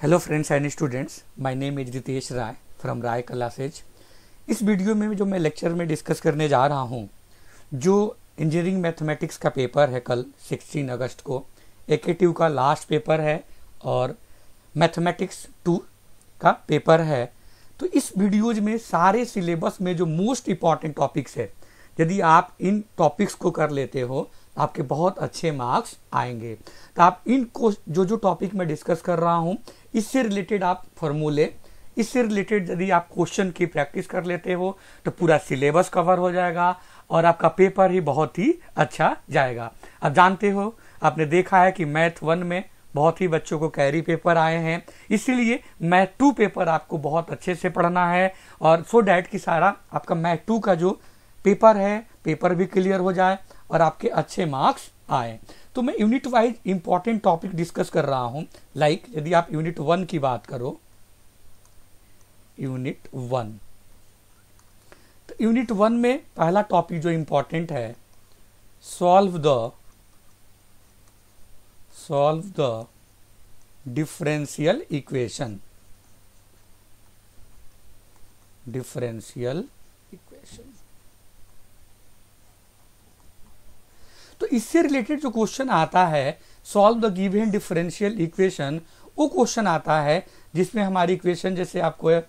Hello friends and students my name is Ritesh Rai from Rai classes इस video में जो मैं lecture में डिस्कस करने जा रहा हूँ, जो इंजीनियरिंग मैथमेटिक्स का पेपर है कल 16 अगस्त को एकेटिव का लास्ट पेपर है और मैथमेटिक्स टू का पेपर है। तो इस वीडियोज़ में सारे सिलेबस में जो मोस्ट इंपॉर्टेंट टॉपिक्स है, यदि आप इन टॉपिक्स को कर लेते हो, आपके बहुत अच्छे मार्क्स आएँगे। तो आप इन जो जो टॉपिक मैं डिस्कस कर रहा हूँ इससे रिलेटेड आप फॉर्मूले इससे रिलेटेड यदि आप क्वेश्चन की प्रैक्टिस कर लेते हो तो पूरा सिलेबस कवर हो जाएगा और आपका पेपर ही बहुत ही अच्छा जाएगा। आप जानते हो, आपने देखा है कि मैथ वन में बहुत ही बच्चों को कैरी पेपर आए हैं। इसीलिए मैथ टू पेपर आपको बहुत अच्छे से पढ़ना है और सो डैट की सारा आपका मैथ टू का जो पेपर है पेपर भी क्लियर हो जाए और आपके अच्छे मार्क्स आए। तो मैं unit wise important topic discuss कर रहा हूँ। लाइक like, यदि आप यूनिट वन की बात करो यूनिट वन तो यूनिट वन में पहला टॉपिक जो इंपॉर्टेंट है solve the solve the differential equation differential equation तो इससे रिलेटेड जो क्वेश्चन आता है solve the given differential equation वो क्वेश्चन आता है, जिसमें हमारी इक्वेशन जैसे आपको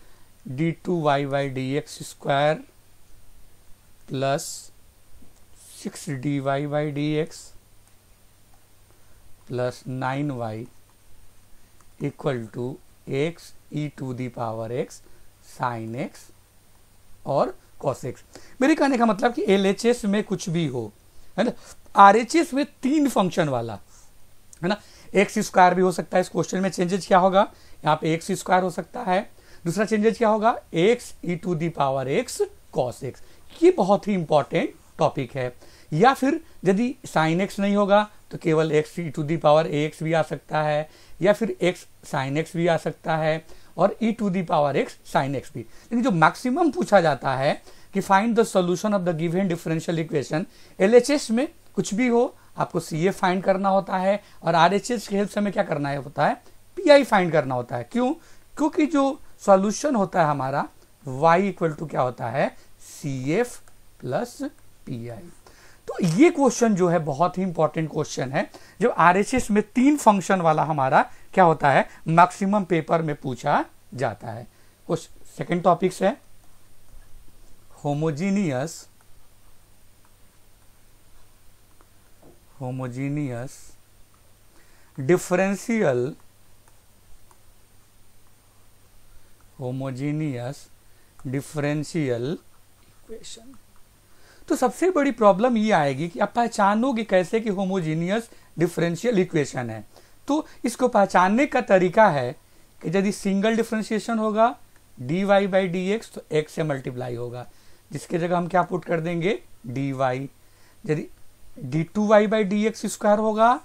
D two Y Y D X square plus six D Y Y D X plus nine Y equal to X E to the power X sine X और cos X मेरे कहने का मतलब कि एलएचएस में कुछ भी हो, है ना? आर एच एस में तीन फ़ंक्शन वाला, है ना? एक्स स्क्वायर भी हो सकता है, इस क्वेश्चन में चेंजेस क्या होगा? यहाँ पे एक्स स्क्वायर हो सकता है। दूसरा चेंजेस क्या होगा? X E to the power X cos X ये बहुत ही इंपॉर्टेंट टॉपिक है। या फिर यदि साइन एक्स नहीं होगा तो केवल X E to the power X भी आ सकता है। या फिर एक्स साइन एक्स भी आ सकता है, और E to the power X sine X भी। लेकिन जो मैक्सिमम पूछा जाता है कि find the solution of the given differential equation LHS में कुछ भी हो, आपको सी ए फाइंड करना होता है और आर एच एस के हेल्प से हमें क्या करना है होता है? पी आई फाइंड करना होता है। क्यों? क्योंकि जो सॉल्यूशन होता है हमारा, y इक्वल टू क्या होता है? C F plus P I तो ये क्वेश्चन जो है, बहुत ही इंपॉर्टेंट क्वेश्चन है। जो आर एच एस में तीन फ़ंक्शन वाला हमारा क्या होता है? मैक्सिमम पेपर में पूछा जाता है। कुछ सेकेंड टॉपिक्स है। Homogeneous homogeneous, differential homogeneous, differential equation. तो सबसे बड़ी प्रॉब्लम ये आएगी कि आप पहचानोगे कैसे कि होमोजीनियस डिफरेंशियल इक्वेशन है। तो इसको पहचानने का तरीका है कि यदि सिंगल डिफरेंशिएशन होगा D Y by D X तो एक्स से मल्टीप्लाई होगा, जिसके जगह हम क्या पुट कर देंगे? डी वाई यदि D two Y by D X square होगा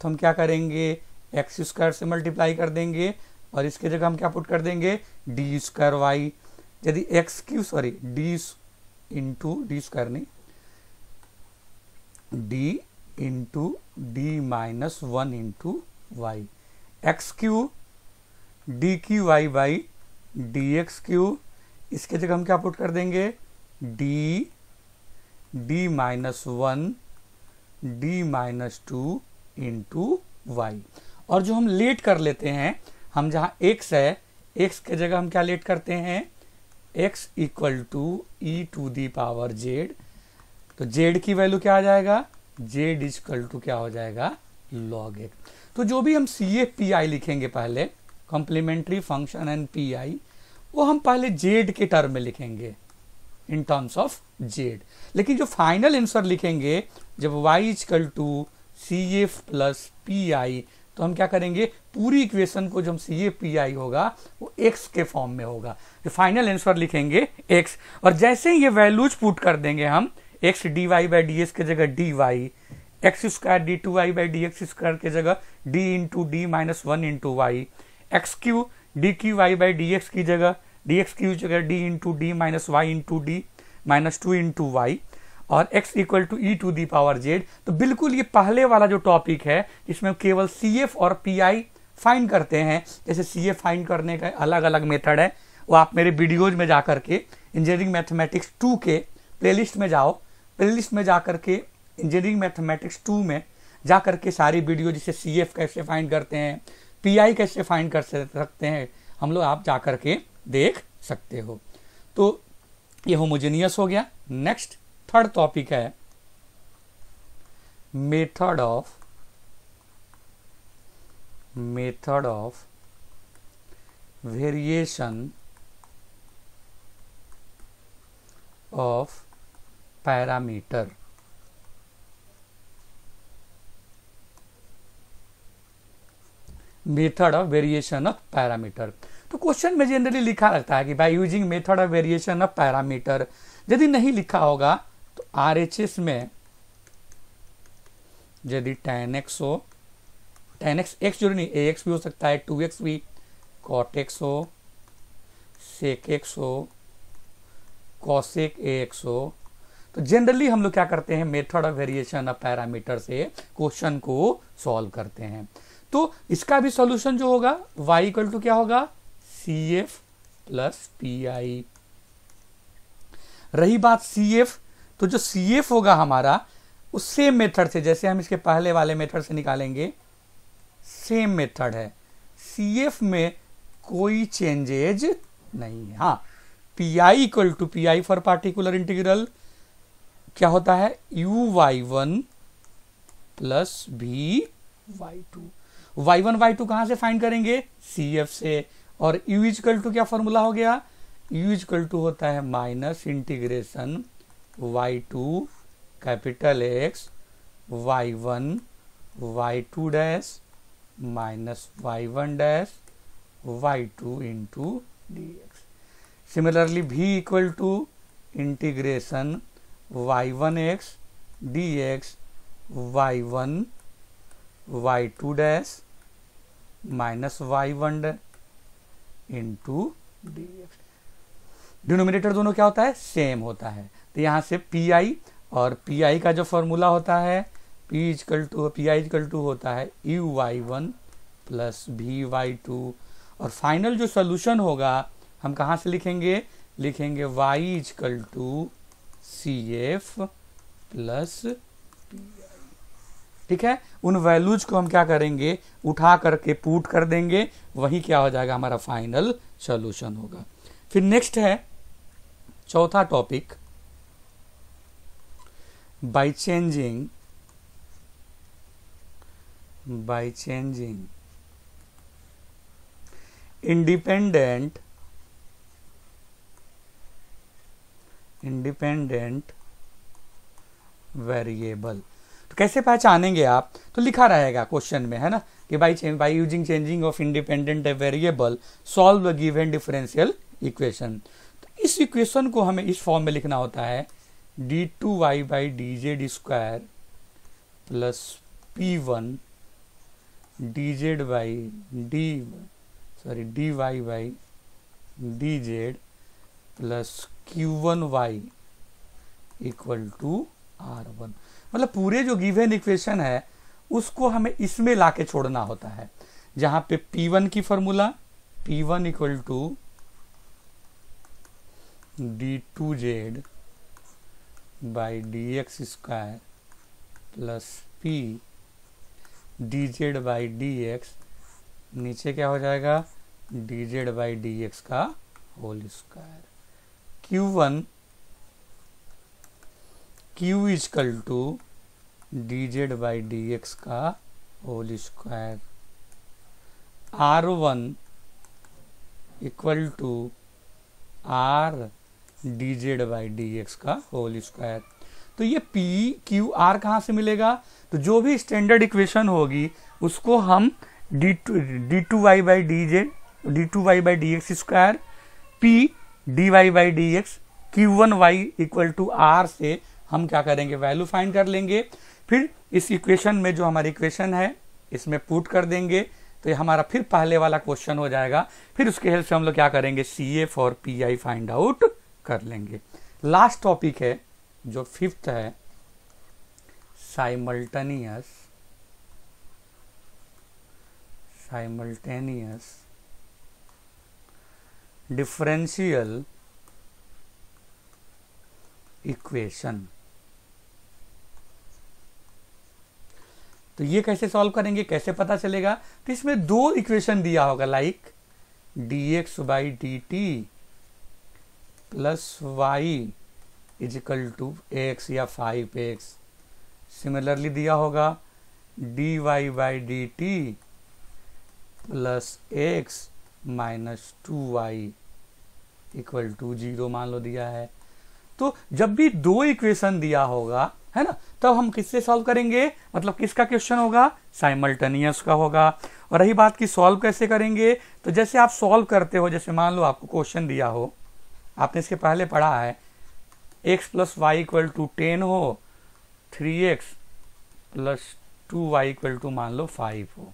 तो हम क्या करेंगे? एक्स स्क्वायर से मल्टीप्लाई कर देंगे और इसके जगह हम क्या पुट कर देंगे? D square Y. यदि X cube, sorry, D into D square नहीं, D into D minus one into Y. X cube, D cube Y by D X cube, इसके जगह हम क्या पुट कर देंगे? D D minus one D minus two into Y और जो हम लेट कर लेते हैं, हम जहाँ एक्स है एक्स के जगह हम क्या लेट करते हैं? X equal to E to the power Z तो जेड की वैल्यू क्या आ जाएगा? जेड इक्वल टू क्या हो जाएगा? लॉग एक्स तो जो भी हम सी ए पी आई लिखेंगे पहले complementary function and P I वो हम पहले जेड के टर्म में लिखेंगे। इन टर्म्स ऑफ़ जेड लेकिन जो फाइनल आंसर लिखेंगे, जब y equal to C F plus P I तो हम क्या करेंगे? पूरी इक्वेशन को जो हम सी ए पी आई होगा, वो x के फॉर्म में होगा। जो फाइनल आंसर लिखेंगे, x और जैसे ही ये वैल्यूज़ पुट कर देंगे हम, x D Y by D S के जगह D Y X square D two Y by D X square के जगह D into D minus one into Y X cube D cube Y by D X की जगह D x की जगह D into D minus Y into D minus two into Y और x equal to E to the power Z तो बिल्कुल ये पहले वाला जो टॉपिक है, इसमें केवल सी एफ़ और पी आई फाइंड करते हैं। जैसे सी एफ़ फाइन करने का अलग अलग मेथड है। वो आप मेरे वीडियोज़ में जा करके इंजीनियरिंग मैथमेटिक्स टू के प्लेलिस्ट में जाओ। प्लेलिस्ट में जा करके इंजीनियरिंग मैथमेटिक्स टू में जा करके सारी वीडियो जिसे सी एफ़ कैसे फाइंड करते हैं पी आई कैसे फाइंड कर सकते हैं, हम लोग आप जा करके देख सकते हो। तो ये होमोजेनियस हो गया। नेक्स्ट थर्ड टॉपिक है। Method of method of variation of parameter method of variation of parameter तो क्वेश्चन में जनरली लिखा रहता है कि by using method of variation of parameter यदि नहीं लिखा होगा तो आरएचएस में यदि टेन एक्स हो टेन एक्स एक्स ज़रूरी नहीं एक्स भी हो सकता है टू एक्स भी कॉट एक्स हो सेक एक्स हो कॉसेक एक्स हो। तो जनरली हम लोग क्या करते हैं method of variation of parameter से क्वेश्चन को सॉल्व करते हैं। तो इसका भी सॉल्यूशन जो होगा, y इक्वल टू क्या होगा? C F plus P I रही बात सी एफ़ तो जो सी एफ़ होगा हमारा, उस सेम मेथड से, जैसे हम इसके पहले वाले मेथड से निकालेंगे सेम मेथड है। सी एफ़ में कोई चेंजेज नहीं है। हाँ P I equal to P I for particular integral क्या होता है? U Y one plus V Y two Y one Y two कहाँ से फाइंड करेंगे? सी एफ़ से। और यू इजकल टू क्या फॉर्मूला हो गया? यू इजकल टू होता है minus integration Y two capital X Y one Y two dash minus Y one dash Y two into D X similarly V equal to integration Y one X D X Y one Y two dash minus Y one into D denominator दोनों क्या होता है? Same होता है। तो यहाँ से P I और पी आई का जो फॉर्मूला होता है P equal to P I equal to होता है U Y one plus V Y two और फाइनल जो सोल्यूशन होगा, हम कहाँ से लिखेंगे? लिखेंगे Y equal to C F plus P ठीक है? उन वैल्यूज़ को हम क्या करेंगे? उठा करके पुट कर देंगे। वही क्या हो जाएगा? हमारा फाइनल सोल्यूशन होगा। फिर नेक्स्ट है, चौथा topic by changing by changing, independent independent variable कैसे पहचानेंगे आप? तो लिखा रहेगा क्वेश्चन में, है ना? कि by by using changing of independent variable solve given differential equation तो इस इक्वेशन को हमें इस फॉर्म में लिखना होता है D two Y by D Z square plus P one D Z by D sorry D Y by D Z plus Q one Y equal to R one मतलब पूरे जो गिवन इक्वेशन है, उसको हमें इसमें लाके छोड़ना होता है। जहाँ पे पी वन की formula P one equal to D two Z by D X square plus P D Z by D X नीचे क्या हो जाएगा? D Z by D X का whole square Q one Q equal to D Z by D X का whole square R one equal to R D Z by D X का whole square तो ये P Q R कहाँ से मिलेगा? तो जो भी स्टैंडर्ड इक्वेशन होगी, उसको हम D two D two Y by D Z D two Y by D X square P D Y by D X Q one Y equal to R से हम क्या करेंगे? वैल्यू फाइंड कर लेंगे। फिर इस इक्वेशन में जो हमारी इक्वेशन है, इसमें पुट कर देंगे। तो ये हमारा फिर पहले वाला क्वेश्चन हो जाएगा। फिर उसके हेल्प से हम लोग क्या करेंगे? C A for P I find out कर लेंगे। लास्ट टॉपिक है, जो फिफ्थ है साइमल्टेनियस simultaneous differential इक्वेशन तो ये कैसे सॉल्व करेंगे, कैसे पता चलेगा? तो इसमें दो इक्वेशन दिया होगा like D X by D T plus Y equal to X या फाइव एक्स सिमिलरली दिया होगा D Y by D T plus X minus two Y equal to zero मान लो दिया है। तो जब भी दो इक्वेशन दिया होगा है ना? तब हम किससे सॉल्व करेंगे? मतलब किसका क्वेश्चन होगा? साइमल्टेनियस का होगा। और रही बात की सॉल्व कैसे करेंगे? तो जैसे आप सॉल्व करते हो, जैसे मान लो आपको क्वेश्चन दिया हो, आपने इसके पहले पढ़ा है X plus Y equal to ten हो three X plus two Y equal to मान लो फाइव हो।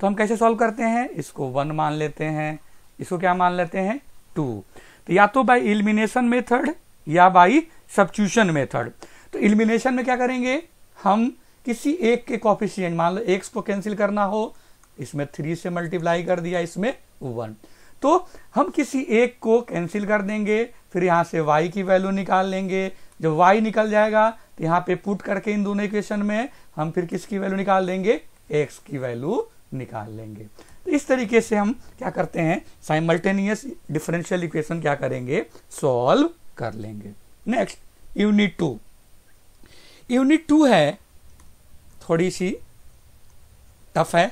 तो हम कैसे सॉल्व करते हैं? इसको वन मान लेते हैं। इसको क्या मान लेते हैं? टू तो या तो बाई इलिमिनेशन मेथड या बाई सब्च्यूशन मेथड तो इलिमिनेशन में क्या करेंगे? हम किसी एक के कॉफिशियंट मान लो एक्स को कैंसिल करना हो, इसमें थ्री से मल्टीप्लाई कर दिया, इसमें वन तो हम किसी एक को कैंसिल कर देंगे, फिर यहाँ से y की वैल्यू निकाल लेंगे। जब y निकल जाएगा तो यहाँ पे पुट करके इन दोनों इक्वेशन में हम फिर किसकी वैल्यू निकाल देंगे? X की वैल्यू निकाल लेंगे। तो इस तरीके से हम क्या करते हैं? साइमल्टेनियस डिफरेंशियल इक्वेशन क्या करेंगे? सॉल्व कर लेंगे। Next unit two unit two है। थोड़ी सी टफ है।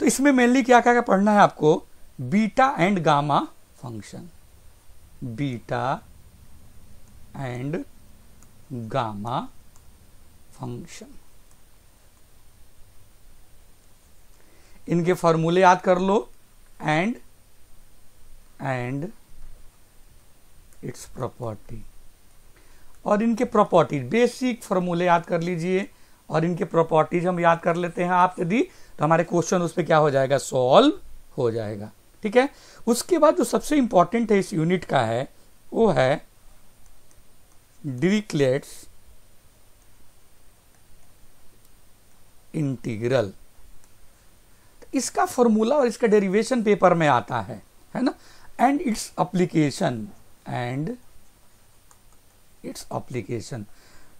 तो इसमें मेनली क्या क्या पढ़ना है आपको? Beta and gamma function beta and gamma function इनके फॉर्मूले याद कर लो। एंड एंड इट्स प्रॉपर्टी और इनके प्रॉपर्टीज़ बेसिक फॉर्मूले याद कर लीजिए और इनके प्रॉपर्टीज़ हम याद कर लेते हैं आप यदि तो हमारे क्वेश्चन उस पर क्या हो जाएगा? सॉल्व हो जाएगा। ठीक है? उसके बाद जो सबसे इंपॉर्टेंट है इस यूनिट का है, वो है डिरिक्लेट्स इंटीग्रल इसका फॉर्मूला और इसका डेरिवेशन पेपर में आता है है ना? And its application and its application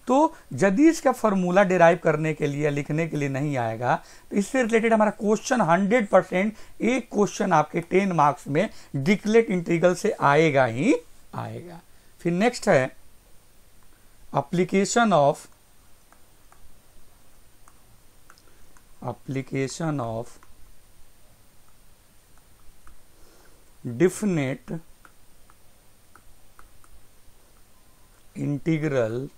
तो यदि इसका फॉर्मूला डिराइव करने के लिए, लिखने के लिए नहीं आएगा तो इससे रिलेटेड हमारा क्वेश्चन 100 परसेंट एक क्वेश्चन आपके 10 मार्क्स में डिक्लेट इंटीग्रल से आएगा ही, आएगा। फिर नेक्स्ट है application of application of definite integral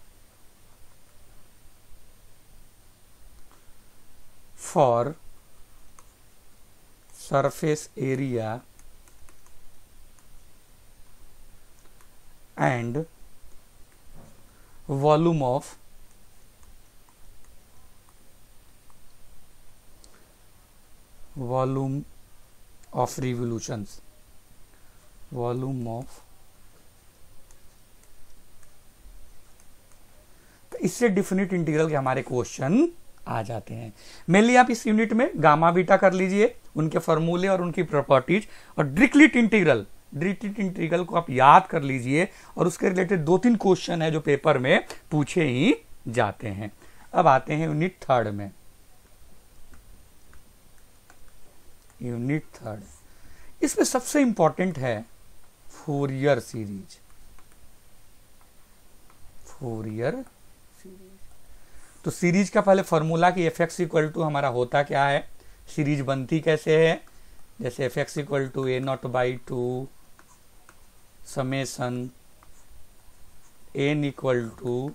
for surface area and volume of volume of revolutions. Volume of इससे डिफिनिट इंटीग्रल के हमारे क्वेश्चन आ जाते हैं। मेनली आप इस यूनिट में गामा बीटा कर लीजिए, उनके फॉर्मूले और उनकी प्रॉपर्टीज़ और ड्रिकलिट इंटीग्रल ड्रिकलिट इंटीग्रल को आप याद कर लीजिए और उसके रिलेटेड दो तीन क्वेश्चन है जो पेपर में पूछे ही जाते हैं। अब आते हैं यूनिट थर्ड में। यूनिट थर्ड इसमें सबसे इंपॉर्टेंट है फोरियर सीरीज़ फोरियर तो सीरीज़ का पहले फॉर्मूला कि एफ़ एक्स इक्वल टू हमारा होता क्या है? सीरीज़ बनती कैसे है? जैसे F X equal to A naught by two summation N equal to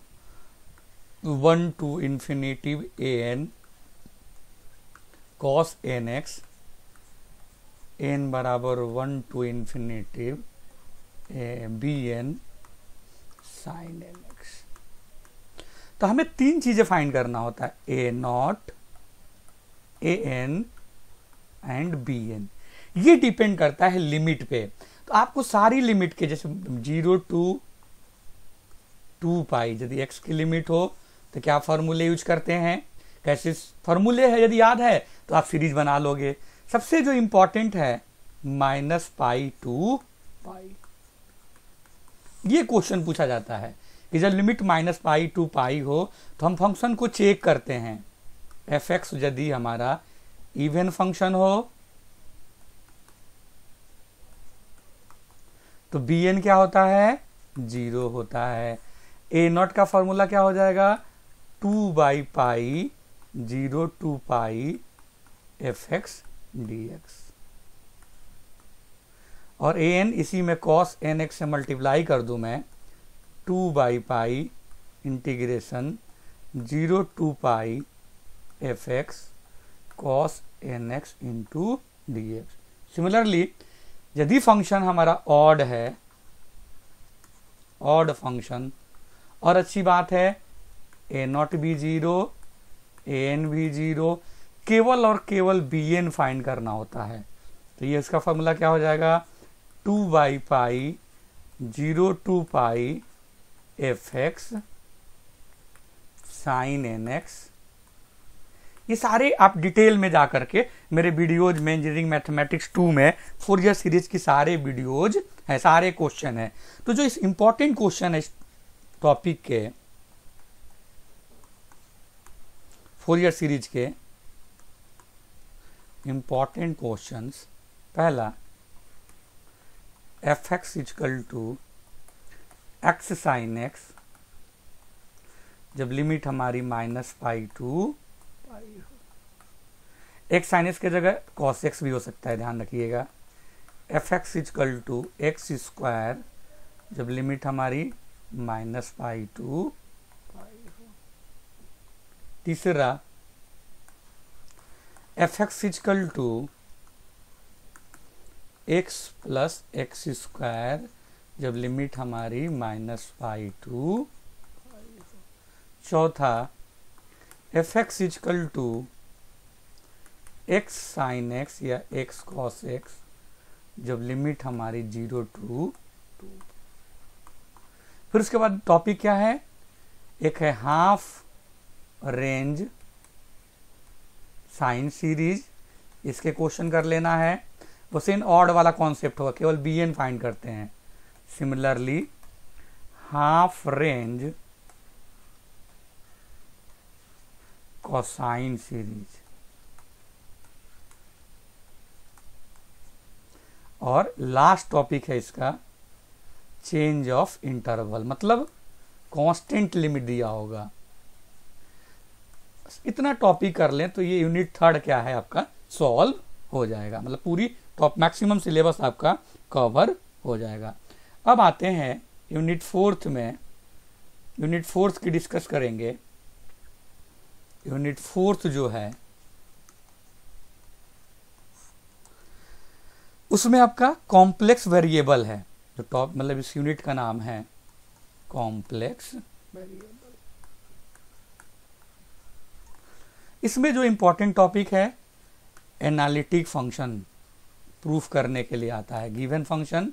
one to infinitive A N cos N X N बराबर one to infinitive B N sine N तो हमें तीन चीज़ें फाइंड करना होता है। A naught A N and B N ये depend करता है लिमिट पे। तो आपको सारी लिमिट के जैसे ज़ीरो टू टू पाई। यदि एक्स की लिमिट हो तो क्या फॉर्मूले यूज़ करते हैं? कैसे फॉर्मूले है? यदि याद है तो आप सीरीज़ बना लोगे। सबसे जो इंपॉर्टेंट है माइनस पाई टू पाई। ये क्वेश्चन पूछा जाता है। कि जब limit minus pi to pi हो तो हम फ़ंक्शन को चेक करते हैं। एफ़ एक्स यदि हमारा इवन फ़ंक्शन हो तो बी एन क्या होता है? ज़ीरो होता है। ए नॉट का फॉर्मूला क्या हो जाएगा? Two by pi, zero to pi F X D X और ए एन इसी में कॉस एन एक्स से मल्टीप्लाई कर दूँ मैं। Two by pi integration zero to pi F X cos N X into D X similarly यदि function हमारा odd है ऑड फ़ंक्शन और अच्छी बात है A naught B zero A N भी ज़ीरो केवल और केवल बी एन फाइंड करना होता है। तो ये इसका फॉर्मूला क्या हो जाएगा? Two by pi zero to pi F X sine N X. ये सारे आप डिटेल में जा करके मेरे वीडियोज़ में इंजीनियरिंग मैथमेटिक्स टू में फोर ईयर सीरीज़ की सारे वीडियोज़ है, सारे क्वेश्चन है। तो जो इस इंपॉर्टेंट क्वेश्चन है इस टॉपिक के फोर ईयर सीरीज़ के इंपॉर्टेंट क्वेश्चंस पहला, F X equal to X sine X जब लिमिट हमारी minus pi to pi X sine X के जगह कॉस एक्स भी हो सकता है, ध्यान रखिएगा। F x equal to x square जब लिमिट हमारी माइनस पाई टू पाई तीसरा, f x equal to x plus x square जब लिमिट हमारी माइनस फाइव टू चौथा, f x equal to, x sine x या एक्स कॉस एक्स, जब limit हमारी zero to two फिर उसके बाद टॉपिक क्या है? एक है हाफ़ रेंज साइन सीरीज़, इसके क्वेश्चन कर लेना है। वो सेन ऑड वाला कॉन्सेप्ट होगा, केवल बी एन फाइंड करते हैं। Similarly half range cosine series और लास्ट टॉपिक है इसका चेंज ऑफ़ इंटरवल मतलब कांस्टेंट लिमिट दिया होगा। इतना टॉपिक कर लें तो ये यूनिट थर्ड क्या है आपका? सॉल्व हो जाएगा। मतलब पूरी टॉप मैक्सिमम सिलेबस आपका कवर हो जाएगा। अब आते हैं यूनिट फोर्थ में। यूनिट फोर्थ की डिस्कस करेंगे। यूनिट फोर्थ जो है, उसमें आपका कॉम्प्लेक्स वेरिएबल है। जो टॉप मतलब इस यूनिट का नाम है कॉम्प्लेक्स वेरिएबल इसमें जो इंपॉर्टेंट टॉपिक है एनालिटिक फ़ंक्शन प्रूफ करने के लिए आता है। गिवन फ़ंक्शन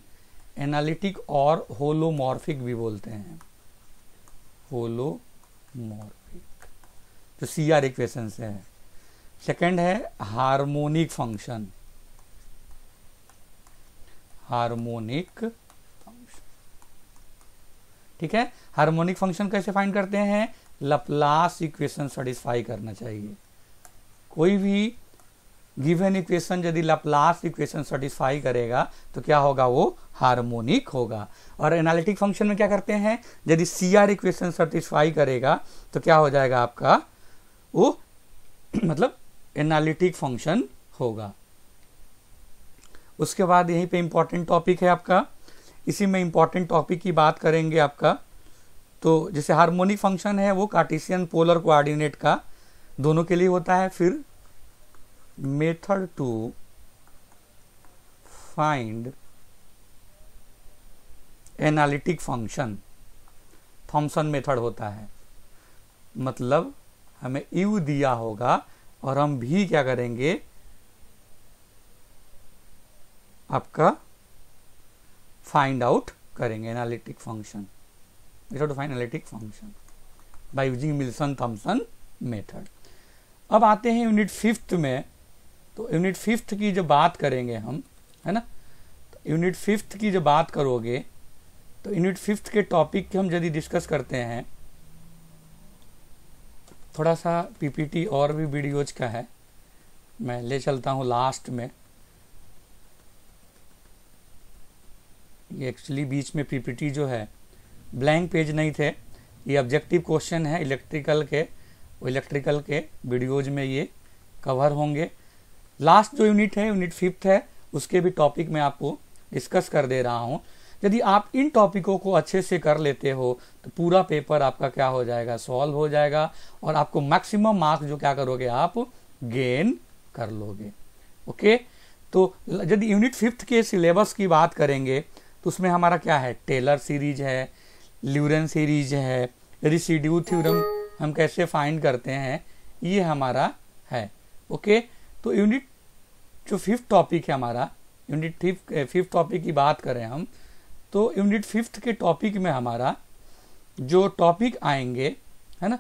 एनालिटिक और होलोमॉर्फिक भी बोलते हैं। होलोमॉर्फिक। जो सी आर इक्वेशन से है। सेकेंड है हार्मोनिक फ़ंक्शन हार्मोनिक फ़ंक्शन ठीक है? हार्मोनिक फ़ंक्शन कैसे फाइंड करते हैं? लपलास इक्वेशन सेटिस्फाई करना चाहिए। कोई भी गिवन इक्वेशन यदि लपलास इक्वेशन सेटिस्फाई करेगा तो क्या होगा वो? हार्मोनिक होगा। और एनालिटिक फ़ंक्शन में क्या करते हैं? यदि सी आर इक्वेशन सेटिस्फाई करेगा तो क्या हो जाएगा आपका? वो मतलब एनालिटिक फ़ंक्शन होगा। उसके बाद यहीं पे इंपॉर्टेंट टॉपिक है आपका। इसी में इंपॉर्टेंट टॉपिक की बात करेंगे आपका। तो जैसे हार्मोनिक फ़ंक्शन है वो कार्टिसियन पोलर कोऑर्डिनेट का। दोनों के लिए होता है, फिर method to find analytic function Thomson method होता है। मतलब हमें यू दिया होगा और हम भी क्या करेंगे? आपका फाइंड आउट करेंगे analytic function to find analytic function by using Milne Thomson method अब आते हैं यूनिट फिफ्थ में। तो यूनिट फिफ्थ की जो बात करेंगे हम, है ना? तो यूनिट फिफ्थ की जो बात करोगे तो यूनिट फिफ्थ के टॉपिक के हम यदि डिस्कस करते हैं थोड़ा सा पीपीटी और भी वीडियोज़ का है। मैं ले चलता हूँ लास्ट में। ये एक्चुअली बीच में पीपीटी जो है ब्लैंक पेज नहीं थे। ये ऑब्जेक्टिव क्वेश्चन है इलेक्ट्रिकल के इलेक्ट्रिकल के वीडियोज़ में ये कवर होंगे। लास्ट जो यूनिट है, यूनिट फिफ्थ है, उसके भी टॉपिक मैं आपको डिस्कस कर दे रहा हूँ। यदि आप इन टॉपिकों को अच्छे से कर लेते हो तो पूरा पेपर आपका क्या हो जाएगा? सॉल्व हो जाएगा और आपको मैक्सिमम मार्क्स जो क्या करोगे आप? गेन कर लोगे। ओके? तो यदि यूनिट फिफ्थ के सिलेबस की बात करेंगे तो उसमें हमारा क्या है? टेलर सीरीज़ है, ल्यूरन सीरीज़ है, रिसीड्यू थ्योरम हम कैसे फाइंड करते हैं? ये हमारा है। ओके? तो यूनिट जो फिफ्थ टॉपिक है हमारा यूनिट फिफ्थ फिफ्थ टॉपिक की बात करें हम तो यूनिट फिफ्थ के टॉपिक में हमारा जो टॉपिक आएँगे, है ना,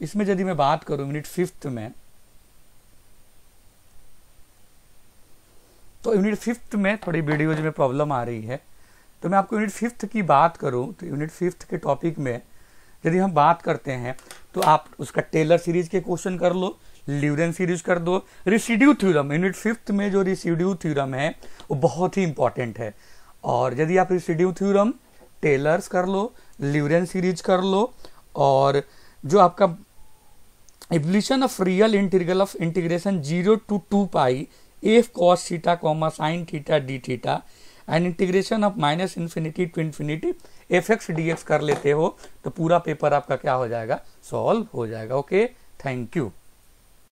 इसमें यदि मैं बात करूँ यूनिट फिफ्थ में तो यूनिट फिफ्थ में थोड़ी वीडियोज़ में प्रॉब्लम आ रही है तो मैं आपको यूनिट फिफ्थ की बात करूँ तो यूनिट फिफ्थ के टॉपिक में यदि हम बात करते हैं तो आप उसका टेलर सीरीज़ के क्वेश्चन कर लो ल्यूरन सीरीज़ कर दो। रिसीड्यू थ्योरम यूनिट फिफ्थ में जो रिसीड्यू थ्योरम है, वो बहुत ही इंपॉर्टेंट है। और यदि आप रिसीड्यू थ्योरम टेलर्स कर लो ल्यूरन सीरीज़ कर लो, और जो आपका evaluation of real integral of integration zero to two pi f cos theta comma sine theta d theta and integration of minus infinity to infinity f x d x कर लेते हो तो पूरा पेपर आपका क्या हो जाएगा? सॉल्व हो जाएगा ओके थैंक यू